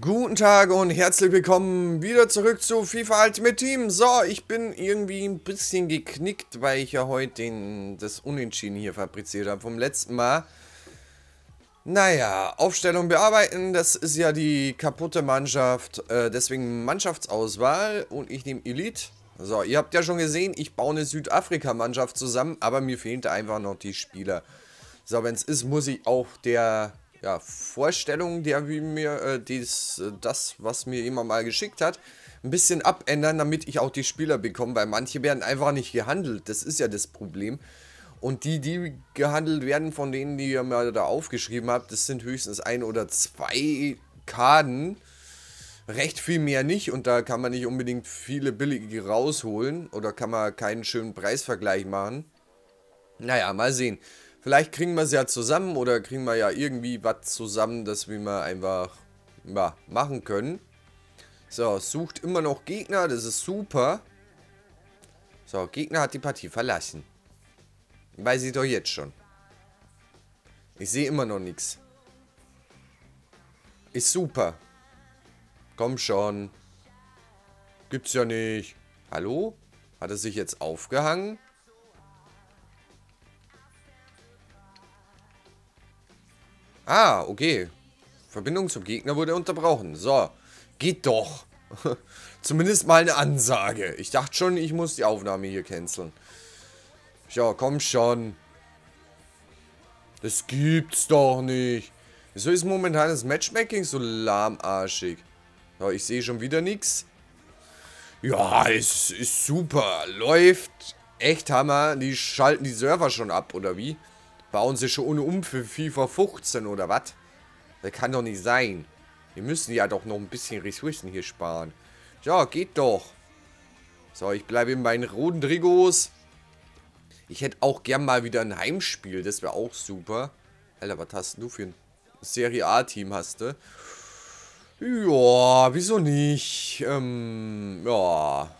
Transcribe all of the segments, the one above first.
Guten Tag und herzlich willkommen wieder zurück zu FIFA Ultimate Team. So, ich bin irgendwie ein bisschen geknickt, weil ich ja heute den, das Unentschieden hier fabriziert habe vom letzten Mal. Naja, Aufstellung bearbeiten, das ist ja die kaputte Mannschaft, äh, deswegen Mannschaftsauswahl und ich nehme Elite. So, ihr habt ja schon gesehen, ich baue eine Südafrika-Mannschaft zusammen, aber mir fehlt einfach noch die Spieler. So, wenn es ist, muss ich auch der ja, Vorstellung, der wie mir äh, dies, äh, das, was mir jemand mal geschickt hat, ein bisschen abändern, damit ich auch die Spieler bekomme, weil manche werden einfach nicht gehandelt. Das ist ja das Problem. Und die, die gehandelt werden, von denen, die ihr mal da aufgeschrieben habt, das sind höchstens ein oder zwei Karten. Recht viel mehr nicht und da kann man nicht unbedingt viele billige rausholen oder kann man keinen schönen Preisvergleich machen. Naja, mal sehen. Vielleicht kriegen wir es ja zusammen oder kriegen wir ja irgendwie was zusammen, das wir mal einfach ja, machen können. So, sucht immer noch Gegner, das ist super. So, Gegner hat die Partie verlassen. Weiß ich doch jetzt schon. Ich sehe immer noch nichts. Ist super. Komm schon. Gibt's ja nicht. Hallo? Hat er sich jetzt aufgehangen? Ah, okay. Verbindung zum Gegner wurde unterbrochen. So, geht doch. Zumindest mal eine Ansage. Ich dachte schon, ich muss die Aufnahme hier canceln. Ja, komm schon. Das gibt's doch nicht. Wieso ist momentan das Matchmaking so lahmarschig? Ja, ich sehe schon wieder nichts. Ja, ist, ist super. Läuft. Echt Hammer. Die schalten die Server schon ab, oder wie? Bauen sie schon um für FIFA 15 oder was? Das kann doch nicht sein. Wir müssen ja doch noch ein bisschen Ressourcen hier sparen. Ja, geht doch. So, ich bleibe in meinen roten Trikots. Ich hätte auch gern mal wieder ein Heimspiel. Das wäre auch super. Alter, was hast du für ein Serie A-Team hast du? Ja, wieso nicht? Ähm, ja.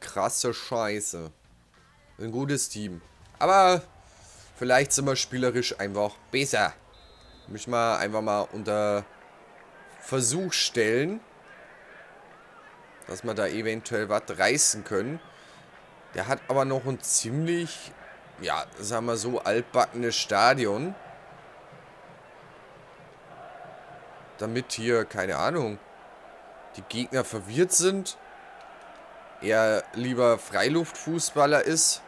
Krasse Scheiße. Ein gutes Team. Aber vielleicht sind wir spielerisch einfach besser. Müssen wir einfach mal unter Versuch stellen. Dass wir da eventuell was reißen können. Der hat aber noch ein ziemlich, ja, sagen wir so, altbackenes Stadion. Damit hier, keine Ahnung, die Gegner verwirrt sind. Er lieber Freiluftfußballer ist.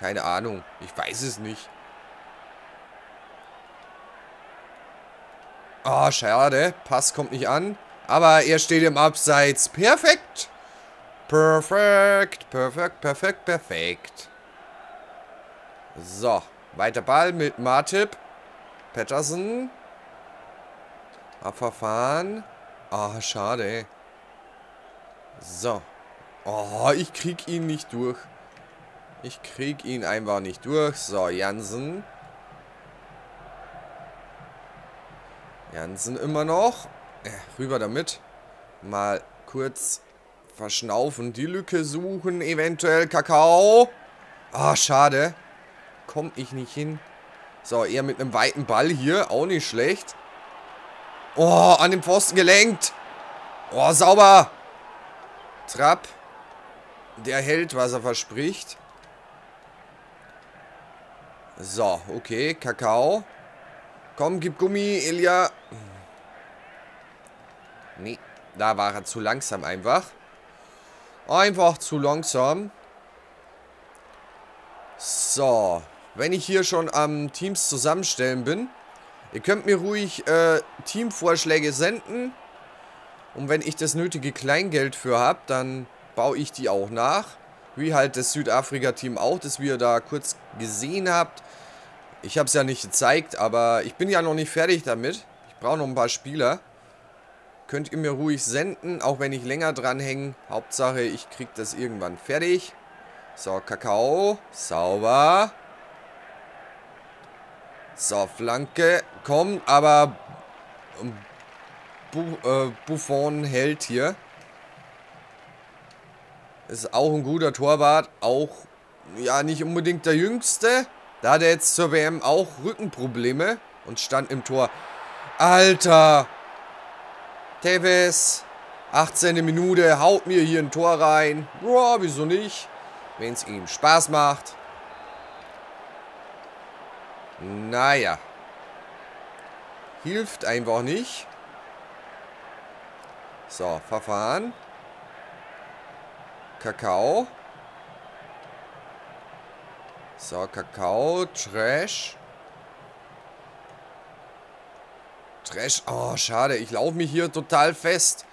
Keine Ahnung. Ich weiß es nicht. Oh, schade. Pass kommt nicht an. Aber er steht im Abseits. Perfekt. Perfekt. Perfekt, perfekt, perfekt. So. Weiter Ball mit Martip. Patterson. Abverfahren. Ah, oh, schade. So. Oh, ich krieg ihn nicht durch. Ich krieg ihn einfach nicht durch. So, Jansen. Jansen immer noch. Äh, rüber damit. Mal kurz verschnaufen. Die Lücke suchen. Eventuell Kakao. Ah, oh, schade. Komm ich nicht hin. So, eher mit einem weiten Ball hier. Auch nicht schlecht. Oh, an den Pfosten gelenkt. Oh, sauber. Trapp. Der hält, was er verspricht. So, okay, Kakao. Komm, gib Gummi, Ilja. Nee, da war er zu langsam einfach. Einfach zu langsam. So, wenn ich hier schon am Teams zusammenstellen bin, ihr könnt mir ruhig äh, Teamvorschläge senden. Und wenn ich das nötige Kleingeld für habe, dann baue ich die auch nach. Wie halt das Südafrika-Team auch, das wir da kurz gesehen habt. Ich habe es ja nicht gezeigt, aber ich bin ja noch nicht fertig damit. Ich brauche noch ein paar Spieler. Könnt ihr mir ruhig senden, auch wenn ich länger dranhänge. Hauptsache, ich kriege das irgendwann fertig. So, Kakao. Sauber. So, Flanke. Kommt, aber äh, Buffon hält hier. Ist auch ein guter Torwart. Auch, ja, nicht unbedingt der Jüngste. Da hat er jetzt zur WM auch Rückenprobleme und stand im Tor. Alter. Tevez. 18. Minute. Haut mir hier ein Tor rein. Boah, wieso nicht? Wenn es ihm Spaß macht. Naja. Hilft einfach nicht. So, Verfahren. Kakao. So, Kakao, Trash. Trash. Oh, schade. Ich laufe mich hier total fest.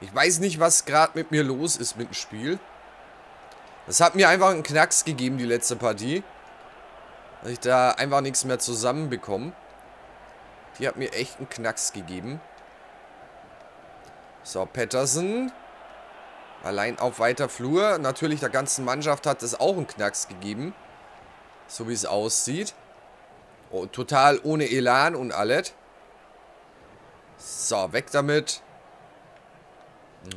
Ich weiß nicht, was gerade mit mir los ist mit dem Spiel. Das hat mir einfach einen Knacks gegeben, die letzte Partie. Dass ich da einfach nichts mehr zusammenbekomme. Die hat mir echt einen Knacks gegeben. So, Patterson. Allein auf weiter Flur. Natürlich, der ganzen Mannschaft hat es auch einen Knacks gegeben. So wie es aussieht. Oh, total ohne Elan und alles. So, weg damit.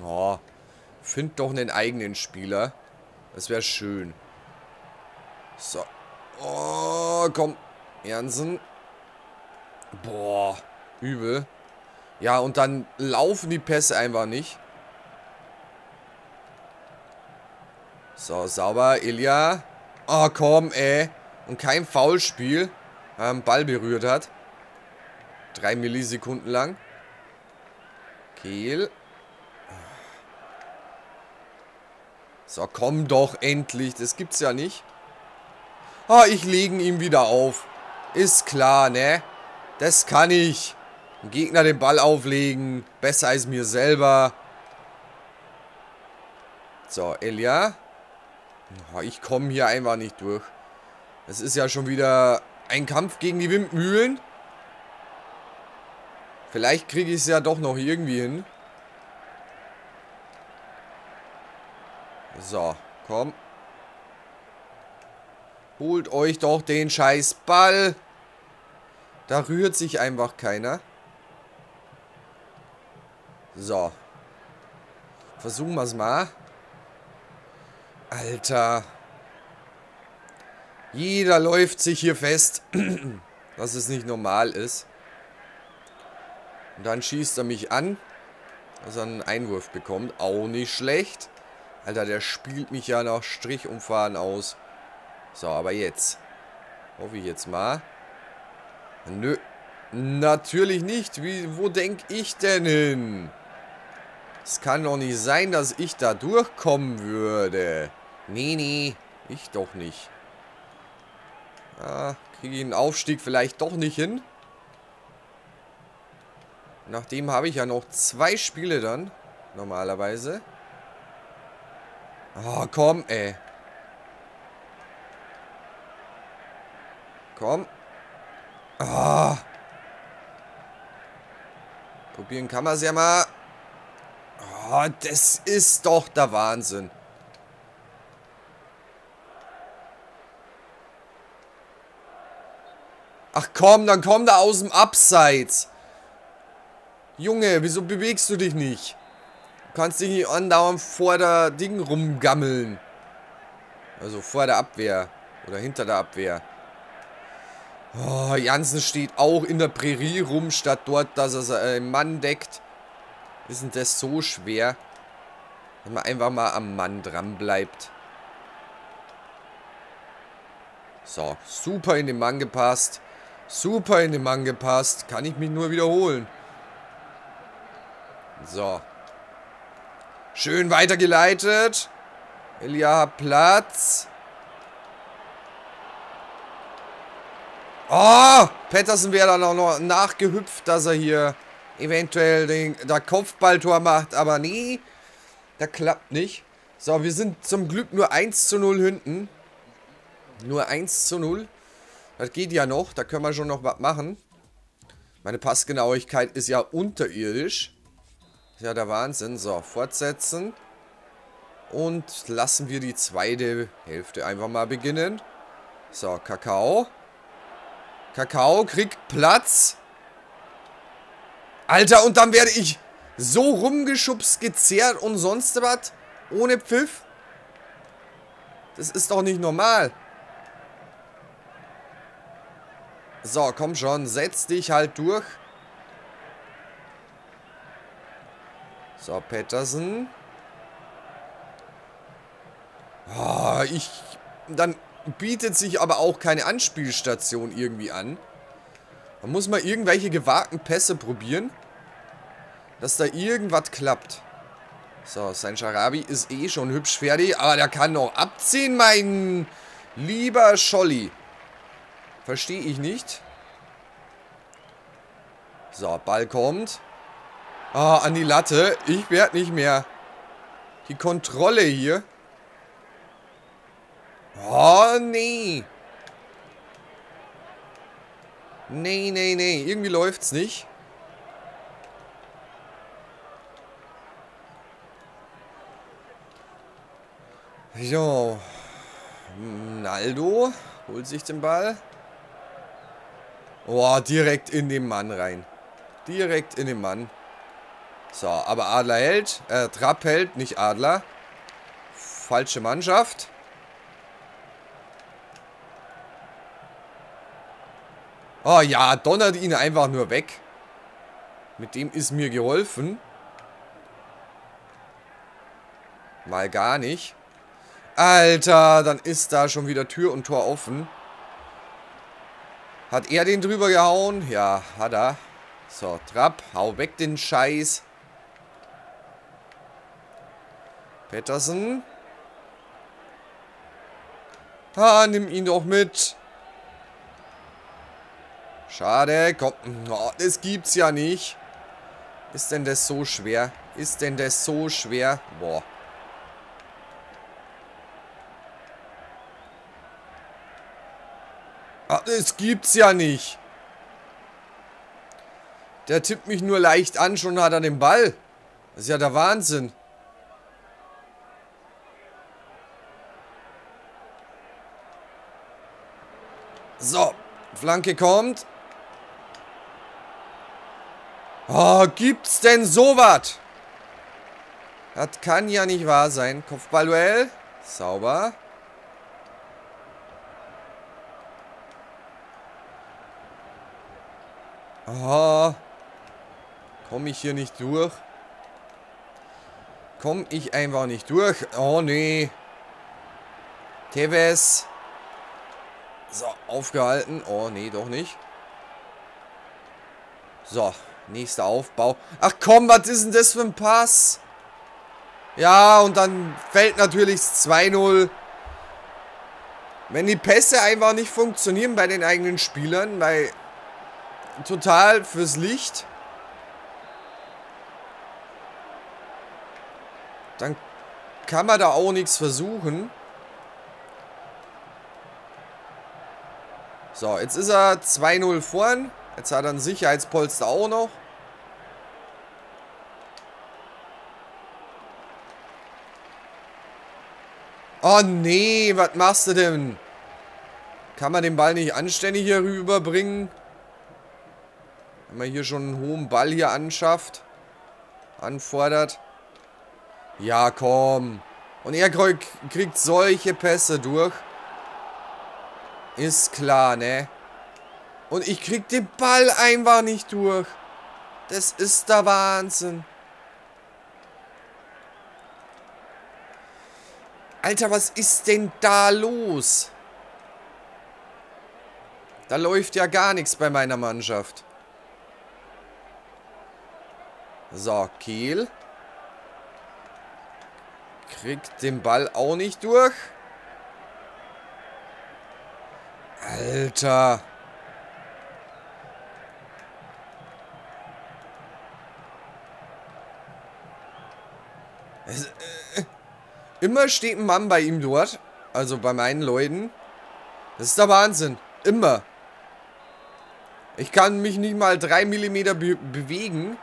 Oh, find doch einen eigenen Spieler. Das wäre schön. So. Oh, komm. Jansen. Boah, übel. Ja, und dann laufen die Pässe einfach nicht. So, sauber. Ilya. Oh, komm, ey. Und kein Foulspiel. Am Ball berührt hat. Drei Millisekunden lang. Kehl. So, komm doch endlich. Das gibt's ja nicht. Ah, ich lege ihn wieder auf. Ist klar, ne? Das kann ich. Dem Gegner den Ball auflegen. Besser als mir selber. So, Elia. Ich komme hier einfach nicht durch. Es ist ja schon wieder ein Kampf gegen die Windmühlen. Vielleicht kriege ich es ja doch noch irgendwie hin. So, komm. Holt euch doch den scheiß Ball. Da rührt sich einfach keiner. So. Versuchen wir es mal. Alter. Jeder läuft sich hier fest, dass es nicht normal ist. Und dann schießt er mich an, dass er einen Einwurf bekommt. Auch nicht schlecht. Alter, der spielt mich ja noch Strich und Faden aus. So, aber jetzt. Hoffe ich jetzt mal. Nö. Natürlich nicht. Wie, wo denke ich denn hin? Es kann doch nicht sein, dass ich da durchkommen würde. Nee, nee. Ich doch nicht. Ah, kriege ich einen Aufstieg vielleicht doch nicht hin. Nachdem habe ich ja noch zwei Spiele dann. Normalerweise. Oh, komm, ey. Komm. Ah. Probieren kann man es ja mal. Oh, das ist doch der Wahnsinn. Ach komm, dann komm da aus dem Abseits. Junge, wieso bewegst du dich nicht? Du kannst dich nicht andauernd vor der Ding rumgammeln. Also vor der Abwehr. Oder hinter der Abwehr. Oh, Jansen steht auch in der Prärie rum, statt dort, dass er einen Mann deckt. Ist denn das so schwer? Wenn man einfach mal am Mann dran bleibt. So, super in den Mann gepasst. Super in den Mann gepasst. Kann ich mich nur wiederholen. So. Schön weitergeleitet. Elia hat Platz. Oh, Patterson wäre dann auch noch nachgehüpft, dass er hier eventuell den, der Kopfballtor macht. Aber nee, das klappt nicht. So, wir sind zum Glück nur 1 zu 0 hinten. Nur 1 zu 0. Das geht ja noch, da können wir schon noch was machen. Meine Passgenauigkeit ist ja unterirdisch. Ist ja der Wahnsinn. So, fortsetzen. Und lassen wir die zweite Hälfte einfach mal beginnen. So, Kakao. Kakao kriegt Platz. Alter, und dann werde ich so rumgeschubst, gezerrt und sonst was. Ohne Pfiff. Das ist doch nicht normal. So, komm schon, setz dich halt durch. So, Patterson. Oh, ah, ich... Dann bietet sich aber auch keine Anspielstation irgendwie an. Man muss mal irgendwelche gewagten Pässe probieren. Dass da irgendwas klappt. So, sein Scharabi ist eh schon hübsch fertig. Aber der kann noch abziehen, mein lieber Scholli. Verstehe ich nicht. So, Ball kommt. Ah, an die Latte. Ich werde nicht mehr. Die Kontrolle hier. Oh, nee. Nee, nee, nee. Irgendwie läuft's nicht. Jo. Naldo holt sich den Ball. Oh, direkt in den Mann rein. Direkt in den Mann. So, aber Adler hält. Äh, Trapp hält, nicht Adler. Falsche Mannschaft. Oh ja, donnert ihn einfach nur weg. Mit dem ist mir geholfen. Mal gar nicht. Alter, dann ist da schon wieder Tür und Tor offen. Hat er den drüber gehauen? Ja, hat er. So, Trapp, hau weg den Scheiß. Pettersen. Ah, nimm ihn doch mit. Schade, komm. Oh, das gibt's ja nicht. Ist denn das so schwer? Ist denn das so schwer? Boah. Das gibt's ja nicht. Der tippt mich nur leicht an, schon hat er den Ball. Das ist ja der Wahnsinn. So, Flanke kommt. Oh, gibt's denn sowas? Das kann ja nicht wahr sein. Kopfballduell. Sauber. Oh. Komme ich hier nicht durch? Komme ich einfach nicht durch? Oh, nee. Tevez. So, aufgehalten. Oh, nee, doch nicht. So, nächster Aufbau. Ach komm, was ist denn das für ein Pass? Ja, und dann fällt natürlich 2-0. Wenn die Pässe einfach nicht funktionieren bei den eigenen Spielern, weil total fürs Licht. Dann kann man da auch nichts versuchen. So, jetzt ist er 2-0 vorn. Jetzt hat er ein Sicherheitspolster auch noch. Oh nee, was machst du denn? Kann man den Ball nicht anständig hier rüberbringen? Wenn man hier schon einen hohen Ball hier anschafft. Anfordert. Ja, komm. Und er kriegt solche Pässe durch. Ist klar, ne? Und ich krieg den Ball einfach nicht durch. Das ist der Wahnsinn. Alter, was ist denn da los? Da läuft ja gar nichts bei meiner Mannschaft. So, Kiel. Kriegt den Ball auch nicht durch. Alter. Es, äh, immer steht ein Mann bei ihm dort. Also bei meinen Leuten. Das ist der Wahnsinn. Immer. Ich kann mich nicht mal drei Millimeter be bewegen.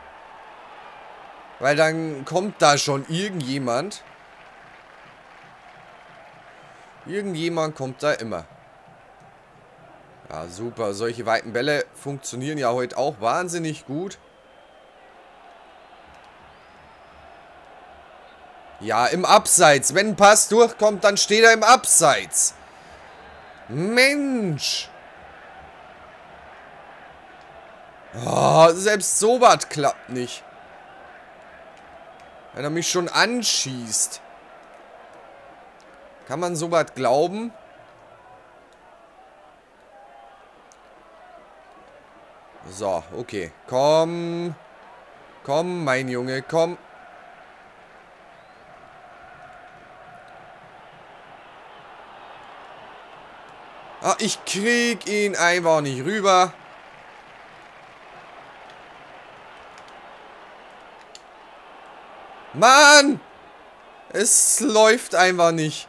Weil dann kommt da schon irgendjemand. Irgendjemand kommt da immer. Ja, super. Solche weiten Bälle funktionieren ja heute auch wahnsinnig gut. Ja, im Abseits. Wenn ein Pass durchkommt, dann steht er im Abseits. Mensch. Oh, selbst sowas klappt nicht. Wenn er mich schon anschießt. Kann man sowas glauben? So, okay. Komm. Komm, mein Junge, komm. Ah, ich krieg ihn einfach nicht rüber. Mann! Es läuft einfach nicht.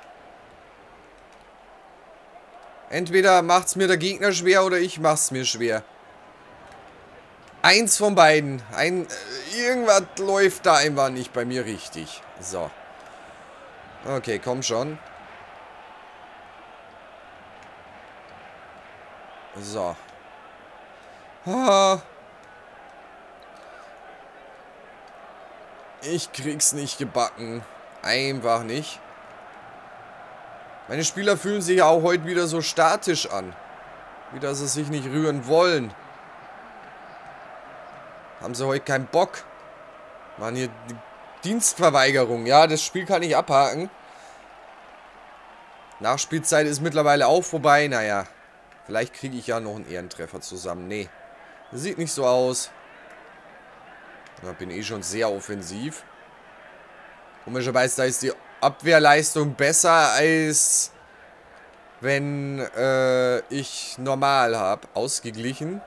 Entweder macht es mir der Gegner schwer oder ich mach's mir schwer. Eins von beiden. Ein, äh, irgendwas läuft da einfach nicht bei mir richtig. So. Okay, komm schon. So. Ich krieg's nicht gebacken. Einfach nicht. Meine Spieler fühlen sich auch heute wieder so statisch an. Wie dass sie sich nicht rühren wollen. Haben sie heute keinen Bock. Machen hier Dienstverweigerung. Ja, das Spiel kann ich abhaken. Nachspielzeit ist mittlerweile auch vorbei. Naja, vielleicht kriege ich ja noch einen Ehrentreffer zusammen. Nee, sieht nicht so aus. Da bin ich schon sehr offensiv. Komischerweise, da ist die Abwehrleistung besser als wenn äh, ich normal habe. Ausgeglichen.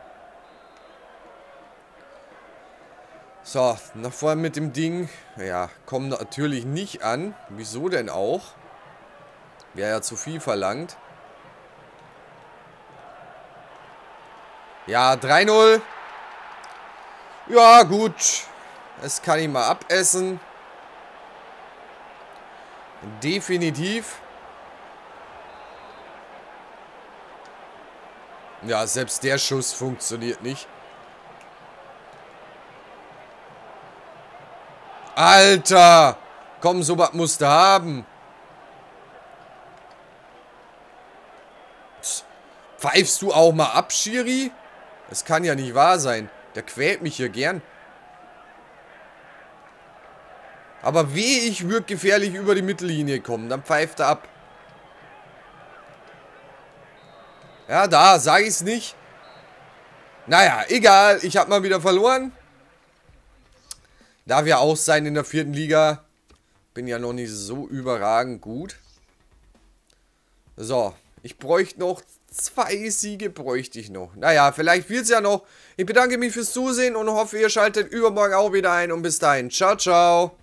So, nach vorne mit dem Ding. Ja, kommt natürlich nicht an. Wieso denn auch? Wäre ja zu viel verlangt. Ja, 3-0. Ja, gut. Das kann ich mal abessen. Definitiv. Ja, selbst der Schuss funktioniert nicht. Alter! Komm, so was musst du haben. Pfeifst du auch mal ab, Schiri? Das kann ja nicht wahr sein. Der quält mich hier gern. Aber weh, ich würde gefährlich über die Mittellinie kommen. Dann pfeift er ab. Ja, da, sage ich es nicht. Naja, egal. Ich habe mal wieder verloren. Darf ja auch sein in der vierten Liga. Bin ja noch nicht so überragend gut. So, ich bräuchte noch zwei Siege, bräuchte ich noch. Naja, vielleicht wird es ja noch. Ich bedanke mich fürs Zusehen und hoffe, ihr schaltet übermorgen auch wieder ein. Und bis dahin, ciao, ciao.